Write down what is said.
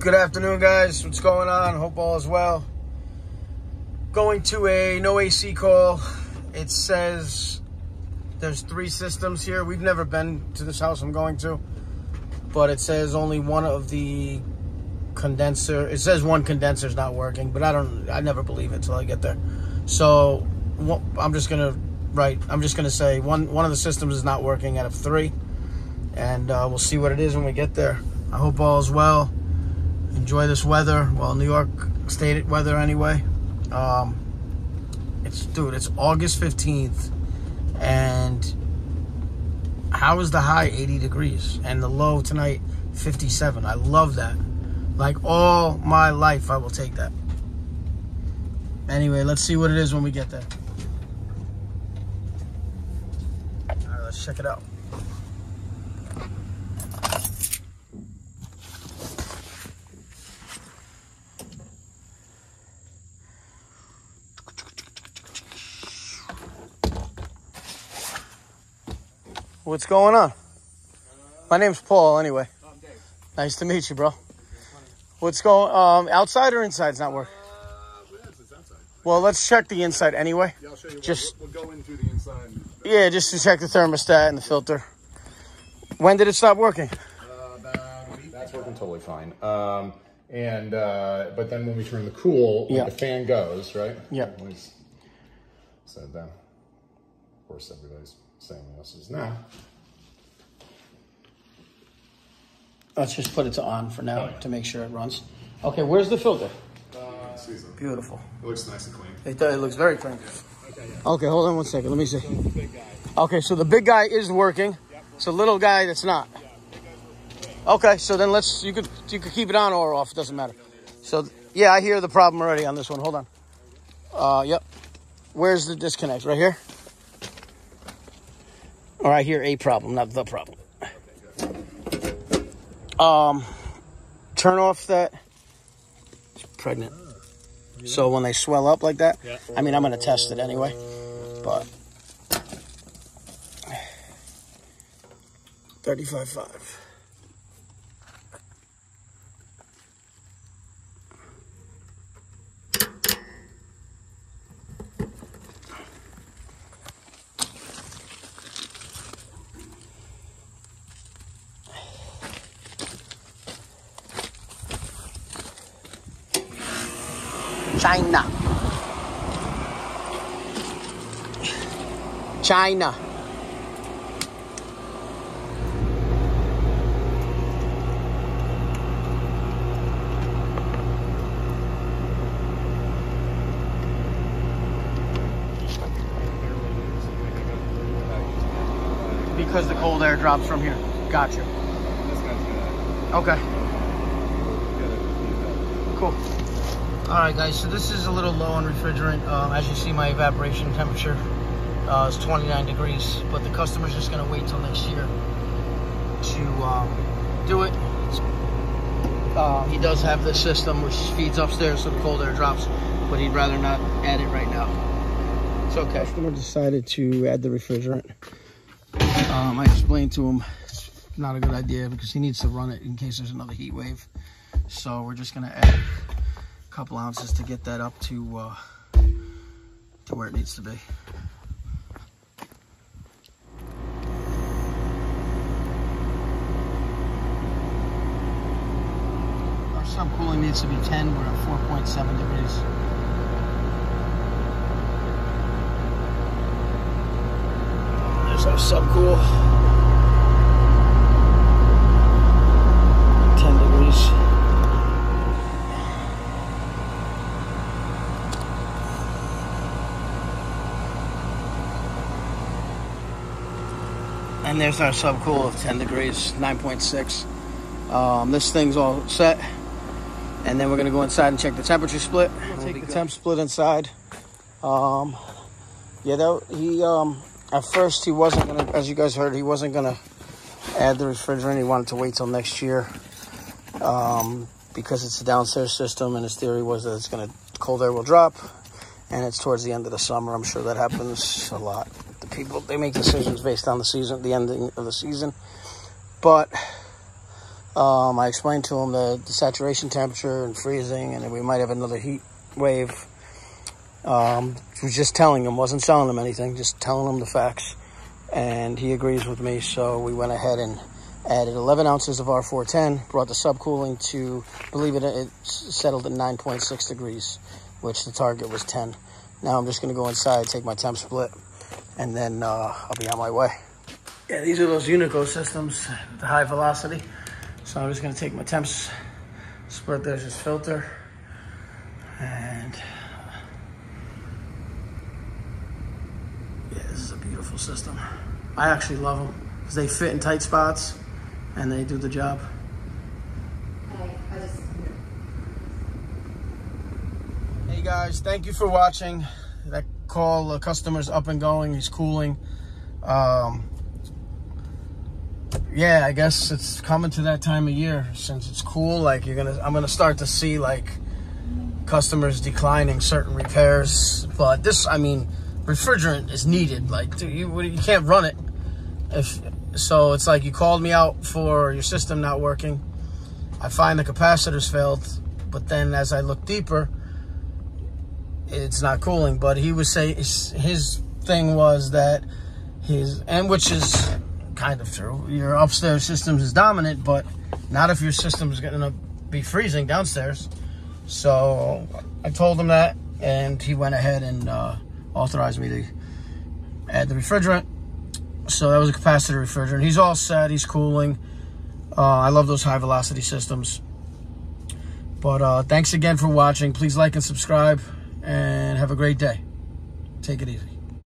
Good afternoon, guys. What's going on? Hope all is well. Going to a no AC call. It says there's three systems here. We've never been to this house I'm going to, but it says only one of the condenser. It says one condenser is not working, but I don't. I never believe it until I get there. So I'm just gonna write. I'm just gonna say one one of the systems is not working out of three, and uh, we'll see what it is when we get there. I hope all is well. Enjoy this weather. Well, New York State weather anyway. Um, it's dude. It's August fifteenth, and how is the high 80 degrees and the low tonight 57? I love that. Like all my life, I will take that. Anyway, let's see what it is when we get there. All right, let's check it out. What's going on? My name's Paul, anyway. Nice to meet you, bro. What's going um outside or inside's not working? Well, let's check the inside anyway. Yeah, I'll show you. Just we'll, we'll go into the inside. yeah, just to check the thermostat and the filter. When did it stop working? Uh, about a week. That's working totally fine. Um, and uh, but then when we turn the cool, like Yeah. the fan goes right. Yeah. Said that. Of course, everybody's saying this is now. Let's just put it to on for now Oh, yeah. to make sure it runs. Okay, where's the filter? Uh. Beautiful. It looks nice and clean. It, it looks very clean. Okay, hold on one second. Let me see. Okay, so the big guy is working. It's a little guy that's not. Okay, so then let's you could you could keep it on or off. It doesn't matter. So yeah, I hear the problem already on this one. Hold on. Uh, yep. Where's the disconnect? Right here. Or I hear a problem, not the problem. Um, turn off that. Pregnant. So when they swell up like that, I mean, I'm going to test it anyway, but 35.5. China. China. Because the cold air drops from here. Gotcha. This guy's gonna, Okay. Cool. All right, guys. So this is a little low on refrigerant. Um, as you see, my evaporation temperature uh, is 29 degrees, but the customer's just going to wait till next year to um, do it. Uh, he does have this system which feeds upstairs so the cold air drops, but he'd rather not add it right now. It's okay. Customer decided to add the refrigerant. Um, I explained to him it's not a good idea because he needs to run it in case there's another heat wave. So we're just gonna add couple ounces to get that up to uh, to where it needs to be. Our subcooling needs to be 10. We're at 4.7 degrees. There's our subcool. 10 degrees. And there's our subcool of 10 degrees, 9.6. Um, this thing's all set. And then we're gonna go inside and check the temperature split. We'll take the temp split inside. Um, yeah, that, he, um, at first he wasn't gonna, as you guys heard, he wasn't gonna add the refrigerant. He wanted to wait till next year. Um, because it's a downstairs system and his theory was that it's gonna, cold air will drop and it's towards the end of the summer. I'm sure that happens a lot. People they make decisions based on the season, the ending of the season. But Um, I explained to him the, the, saturation temperature and freezing, and we might have another heat wave. Um, was just telling him, wasn't selling him anything, just telling him the facts. And he agrees with me, so we went ahead and added 11 ounces of R410, brought the subcooling to, believe it, it settled at 9.6 degrees, which the target was 10. Now I'm just going to go inside, take my temp split, and then uh, I'll be on my way. Yeah, these are those Unico systems, the high velocity. So I'm just going to take my temps split. There's this filter. And yeah, this is a beautiful system. I actually love them because they fit in tight spots and they do the job. Hey guys, thank you for watching. That call, the customer's up and going. He's cooling. Um, yeah, I guess it's coming to that time of year since it's cool. Like you're gonna, I'm gonna start to see like customers declining certain repairs. But this, I mean, refrigerant is needed. Like dude, you, you can't run it if so. It's like you called me out for your system not working. I find the capacitors failed, but then as I look deeper, it's not cooling. But he was say his thing was that his and which is kind of true. Your upstairs system is dominant, but not if your system is going to be freezing downstairs. So I told him that, and he went ahead and uh, authorized me to add the refrigerant. So that was a capacitor refrigerant. He's all set. He's cooling. Uh, I love those high velocity systems. But uh, thanks again for watching. Please like and subscribe, and have a great day. Take it easy.